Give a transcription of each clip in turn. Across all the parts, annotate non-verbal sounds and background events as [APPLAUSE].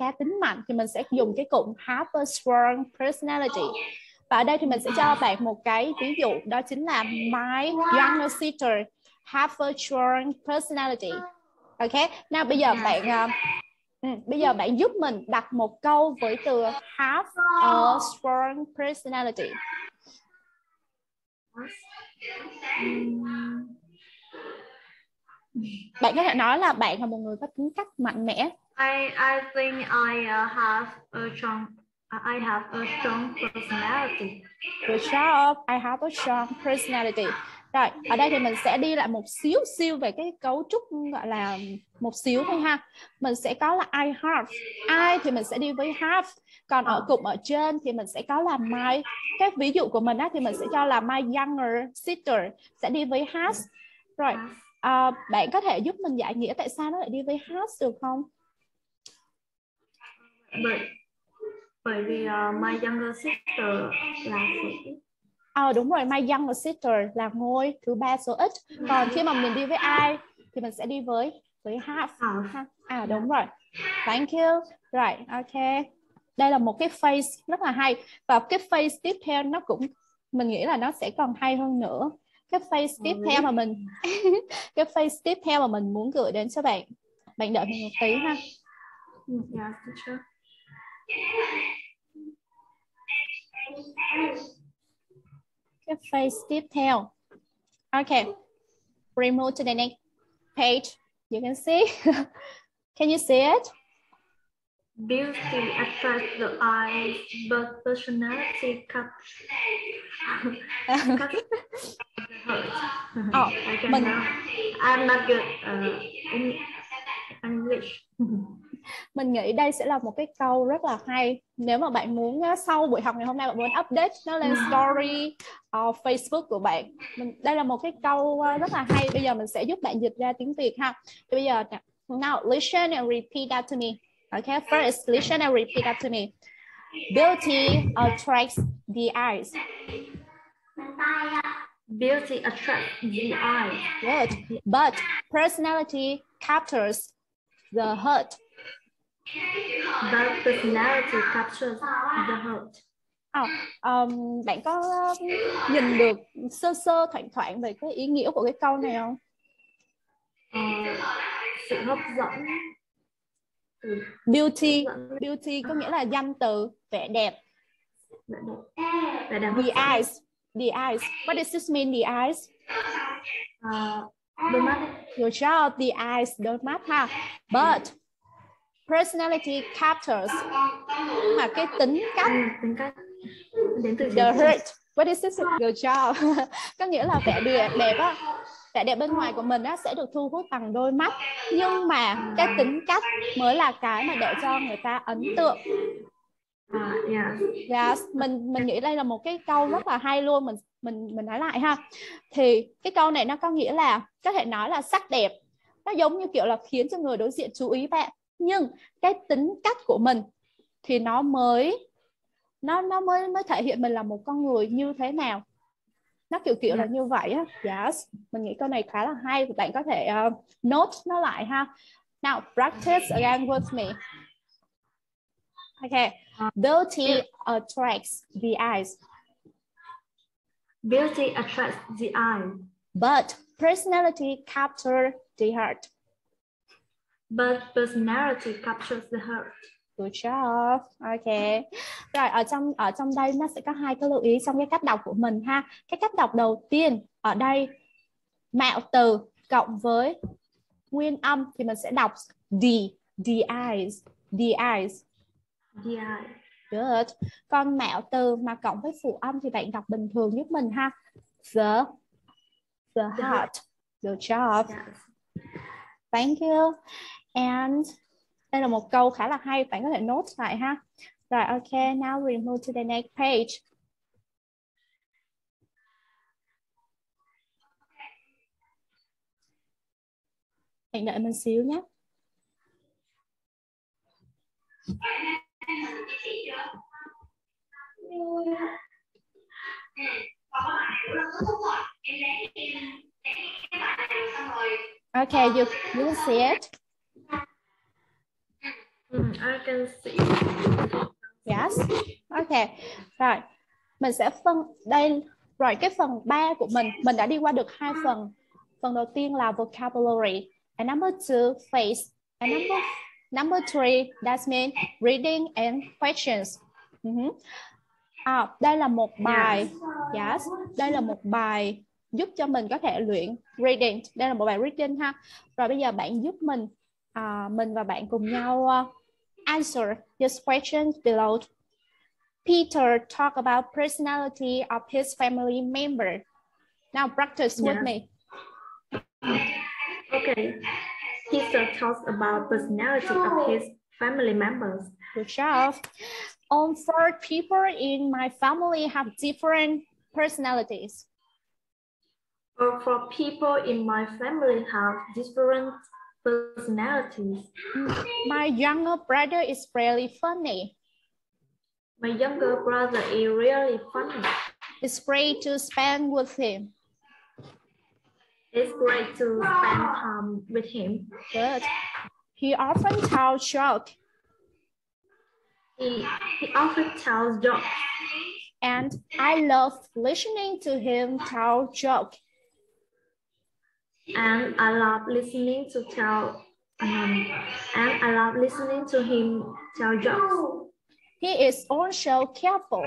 cá tính mạnh thì mình sẽ dùng cái cụm have a strong personality. Và ở đây thì mình sẽ cho bạn một cái ví dụ đó chính là my younger sister have a strong personality. Ok nào bây giờ bạn uh, ừ, bây giờ bạn giúp mình đặt một câu với từ have a strong personality. Bạn có thể nói là bạn là một người có tính cách mạnh mẽ I I think I uh, have a strong I have a strong personality. Good job. I have a strong personality. Rồi, ở đây thì mình sẽ đi lại một xíu xíu về cái cấu trúc gọi là một xíu thôi ha. Mình sẽ có là I have. I thì mình sẽ đi với have. Còn ở cụm ở trên thì mình sẽ có là my. Cái ví dụ của mình á thì mình sẽ cho là my younger sister sẽ đi với has. Rồi, à, bạn có thể giúp mình giải nghĩa tại sao nó lại đi với has được không? Bởi bởi vì uh, my younger sister là Ờ đúng rồi, my younger sister là ngôi thứ ba số ít. Còn khi mà mình đi với ai thì mình sẽ đi với với have. À, à đúng rồi. Thank you. Right, ok. Đây là một cái phrase rất là hay và cái phrase tiếp theo nó cũng mình nghĩ là nó sẽ còn hay hơn nữa. Cái phrase tiếp theo mà mình [LAUGHS] cái phrase tiếp theo mà mình muốn gửi đến cho bạn. Bạn đợi mình một tí ha. Yeah, teacher. Cái phrase tiếp theo. Okay. Remove to the next page. You can see. [LAUGHS] can you see it? Beauty attracts the eyes, but personality cuts, cuts the heart. Oh, [LAUGHS] I can mình... I'm not good uh, in English. [LAUGHS] mình nghĩ đây sẽ là một cái câu rất là hay. Nếu mà bạn muốn sau buổi học ngày hôm nay bạn muốn update nó lên story uh, Facebook của bạn. Mình, đây là một cái câu rất là hay. Bây giờ mình sẽ giúp bạn dịch ra tiếng Việt ha. Thì bây giờ now listen and repeat that to me. Okay first listen and repeat that to me. Beauty attracts the eyes. Beauty attracts the eye, good. But personality captures the heart but personality captures the heart. À, um, bạn có nhìn được sơ sơ thoảng thoảng về cái ý nghĩa của cái câu này không? Ờ, sự hấp dẫn từ Beauty, beauty có nghĩa là danh từ vẻ đẹp. The eyes, the eyes. What does this mean? The eyes. Ờ, đôi mắt Good job. The eyes, đôi mắt ha. But personality captures mà cái tính cách ừ, tính cách đến từ the heart. What is this? Good job. [LAUGHS] có nghĩa là vẻ đẹp đẹp á. Vẻ đẹp bên ngoài của mình á sẽ được thu hút bằng đôi mắt nhưng mà cái tính cách mới là cái mà để cho người ta ấn tượng À, yeah. Yes, mình mình nghĩ đây là một cái câu rất là hay luôn mình mình mình nói lại ha. Thì cái câu này nó có nghĩa là có thể nói là sắc đẹp. Nó giống như kiểu là khiến cho người đối diện chú ý bạn. Nhưng cái tính cách của mình thì nó mới nó nó mới mới thể hiện mình là một con người như thế nào. Nó kiểu kiểu là Yeah. như vậy á. Yes, mình nghĩ câu này khá là hay bạn có thể uh, note nó lại ha. Now practice again with me. Okay. Beauty attracts the eyes, Beauty attracts the eye, but personality captures the heart. But personality captures the heart. Good job. Okay. Rồi ở trong ở trong đây nó sẽ có hai cái lưu ý trong cái cách đọc của mình ha. Cái cách đọc đầu tiên ở đây mạo từ cộng với nguyên âm thì mình sẽ đọc the the eyes the eyes The eye. Good. Còn mạo từ mà cộng với phụ âm thì bạn đọc bình thường giúp mình ha. The the The heart. Good job. Thank you. And đây là một câu khá là hay, bạn có thể note lại ha. Rồi, ok, now we move to the next page. hãy đợi mình xíu nhé. Okay, you, you see it. Mm, I can see. Yes. Okay. Rồi. Mình sẽ phân đây rồi cái phần 3 của mình mình đã đi qua được hai phần. Phần đầu tiên là vocabulary and number two face and number number three that means reading and questions. Uh-huh. À, đây là một bài yes, đây là một bài giúp cho mình có thể luyện reading. Đây là một bài reading ha. Rồi bây giờ bạn giúp mình à, mình và bạn cùng nhau uh, answer this question below. Peter talk about personality of his family member. Now practice with me. Okay. Peter talks about personality of his family members. Good job. All four people in my family have different personalities. For people in my family have different personalities. My younger brother is really funny. My younger brother is really funny. It's great to spend with him. It's great to spend time with him. Good. He often tells jokes He, he often tells jokes and I love listening to him tell jokes. And I love listening to tell um, and I love listening to him tell jokes. He is also careful.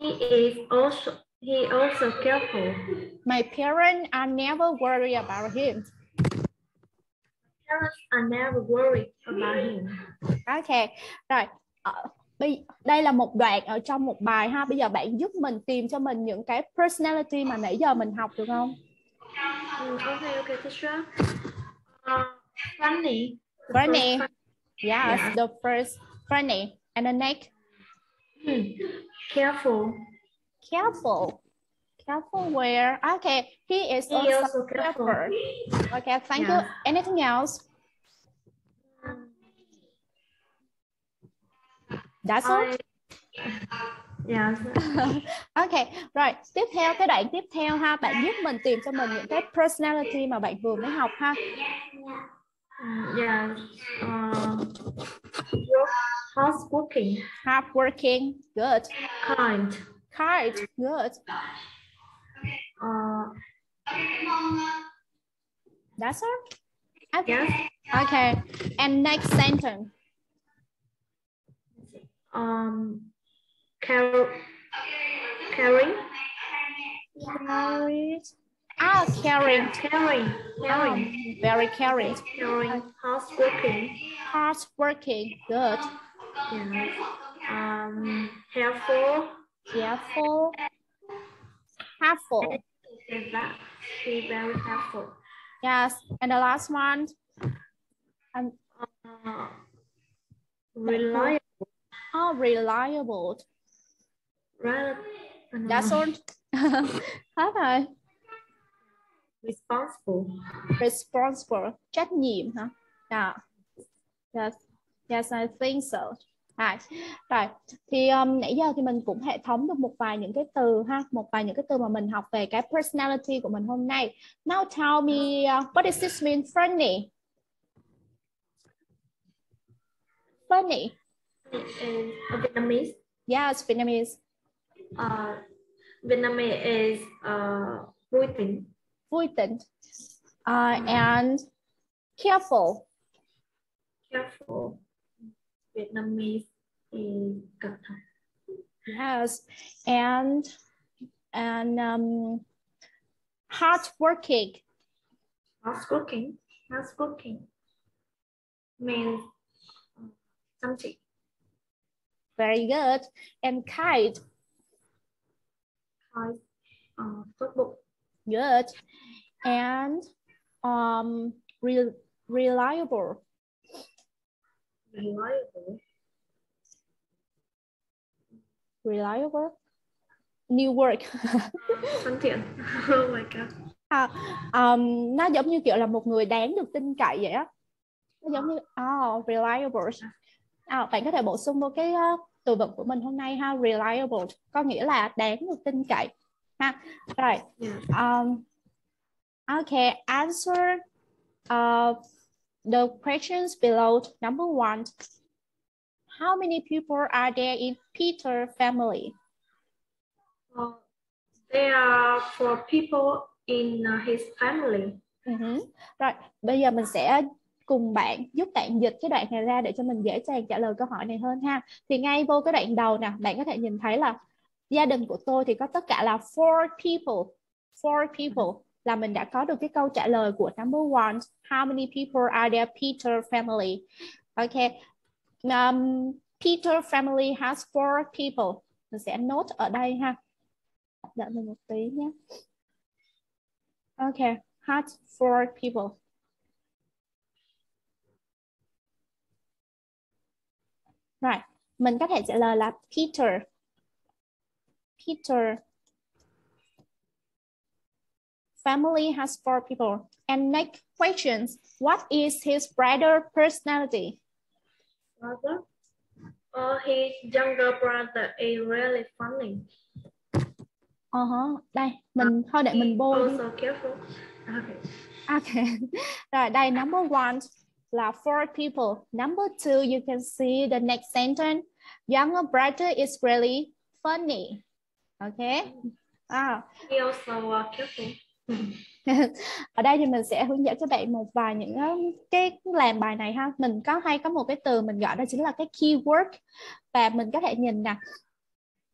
He is also he also careful. My parents are never worried about him. Parents are never worried about him. Ok, rồi. Bây- đây là một đoạn ở trong một bài ha. Bây giờ bạn giúp mình tìm cho mình những cái personality mà nãy giờ mình học được không? Okay, okay, teacher. Uh, funny. The Funny. Yes, Yeah. the first funny and the next Hmm, Careful. careful. Careful where? Okay, he is He also, also careful. careful. Okay, thank you. Anything else? That's all. I, yes. [LAUGHS] Ok, rồi tiếp theo cái đoạn tiếp theo ha, bạn giúp mình tìm cho mình những cái personality mà bạn vừa mới học ha. Mm, yes. Uh, hardworking, Hardworking, good. kind. Kind, good. Uh, That's all. Okay. yes. Okay. And next sentence. Um, care, caring. Caring. Ah, caring. Caring. Caring. very caring. Caring. Hardworking. Hardworking, good. Yes. Um, helpful. Careful. Helpful. Is that she very helpful. Yes. And the last one. Um, Uh, reliable. oh, reliable. Rel- That's all. Hết rồi. responsible. responsible trách nhiệm hả yeah. yes yes I think so Rồi, rồi thì um, nãy giờ thì mình cũng hệ thống được một vài những cái từ ha một vài những cái từ mà mình học về cái personality của mình hôm nay now tell me uh, what does this mean funny funny is Vietnamese. yes Vietnamese Uh, Vietnamese is uh, vui tính. uh, and careful Careful. Vietnamese is cẩn thận. Yes, and and um, hardworking. Hardworking. Hardworking means something. Very good. And kind. Kind. Uh, tốt bụng. Good. And um, re reliable. Reliable. Reliable. New work. [LAUGHS] Thân thiện. [LAUGHS] Oh my god. à, um, nó giống như kiểu là một người đáng được tin cậy vậy á. Nó giống như oh, reliable. À, bạn có thể bổ sung vô cái uh, từ vựng của mình hôm nay ha, reliable có nghĩa là đáng được tin cậy. Ha. Rồi. Um, okay, answer uh, the questions below. Number one, how many people are there in Peter family? Uh, there are four people in uh, his family. Uh -huh. Rồi, bây giờ mình sẽ cùng bạn giúp bạn dịch cái đoạn này ra để cho mình dễ dàng trả lời câu hỏi này hơn ha. Thì ngay vô cái đoạn đầu nè, bạn có thể nhìn thấy là gia đình của tôi thì có tất cả là four people. Four people là mình đã có được cái câu trả lời của number one. How many people are there Peter family? Okay. Um, Peter family has four people. Mình sẽ note ở đây ha. Đợi mình một tí nhé. Okay. Has four people. Rồi, mình có thể trả lời là Peter. Peter family has four people. And next questions, what is his brother personality? Brother? Uh, his younger brother is really funny. Uh -huh. Đây, mình thôi để mình bôi. Also careful. Okay. Okay. [LAUGHS] Rồi, đây number one là four people. Number two, you can see the next sentence. Younger brother is really funny. Okay. Ah. He also uh, careful. [LAUGHS] ở đây thì mình sẽ hướng dẫn cho bạn một vài những cái làm bài này ha mình có hay có một cái từ mình gọi đó chính là cái keyword và mình có thể nhìn nè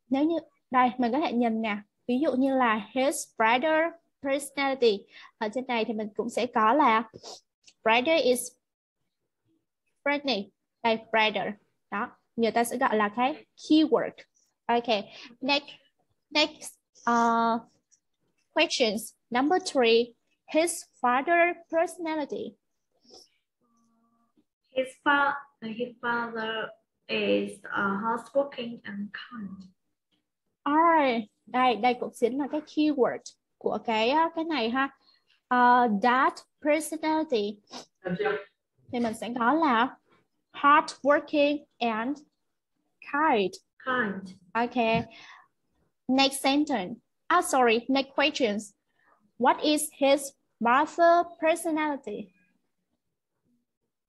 nếu như đây mình có thể nhìn nè ví dụ như là his brother personality ở trên này thì mình cũng sẽ có là brother is friendly đây brother đó người ta sẽ gọi là cái keyword ok next next uh, questions Number three, his father personality. His, fa his father is uh, hardworking and kind. Alright, đây đây cũng chính là cái keyword của cái cái này ha. Uh, that personality thì mình sẽ có là hardworking and kind. Kind. Okay. Next sentence. Ah, sorry. Next questions. What is his mother personality?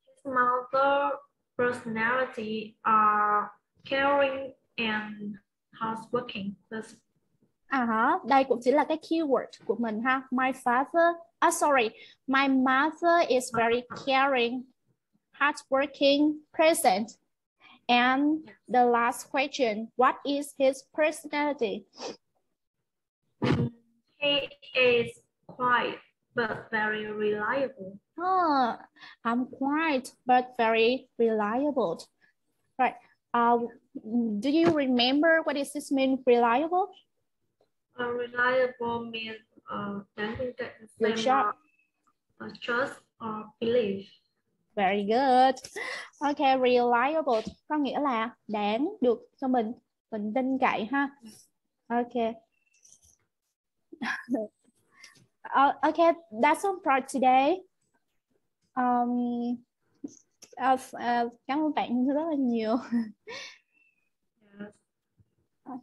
His mother personality are caring and hardworking. À hả, đây cũng chính là cái keyword của mình ha. My father, ah sorry, my mother is very caring, hardworking, present. And the last question, what is his personality? He is quiet but very reliable. Oh, I'm quiet but very reliable. Right. Uh, do you remember what does this mean, reliable? Uh, reliable means uh, that Good job. Uh, trust or believe. Very good. Okay, reliable có nghĩa là đáng được cho mình, mình tin cậy ha. Okay. uh, [LAUGHS] okay, that's all for today. Um, uh, uh, cảm ơn bạn rất là nhiều. Yes.